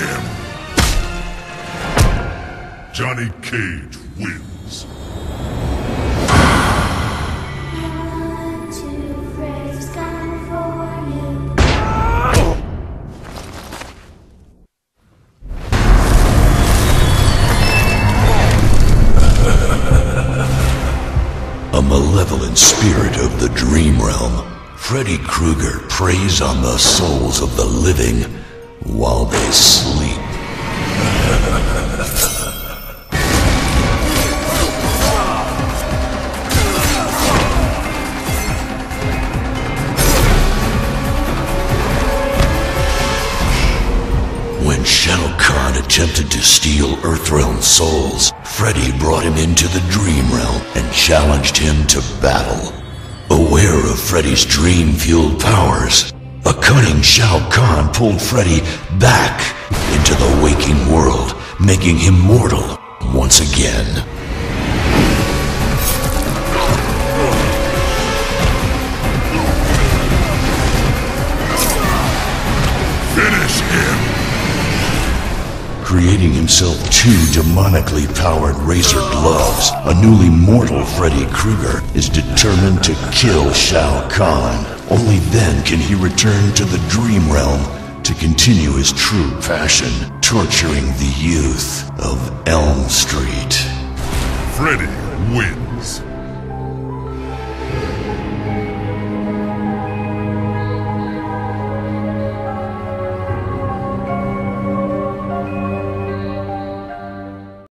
him. Johnny Cage wins. A malevolent spirit of the dream realm, Freddy Krueger preys on the souls of the living while they sleep. When Shao Kahn attempted to steal Earthrealm souls, Freddy brought him into the Dream Realm and challenged him to battle. Aware of Freddy's dream-fueled powers, cunning Shao Kahn pulled Freddy back into the waking world, making him mortal once again. Finish him! Creating himself two demonically powered razor gloves, a newly mortal Freddy Krueger is determined to kill Shao Kahn. Only then can he return to the dream realm to continue his true passion, torturing the youth of Elm Street. Freddy wins.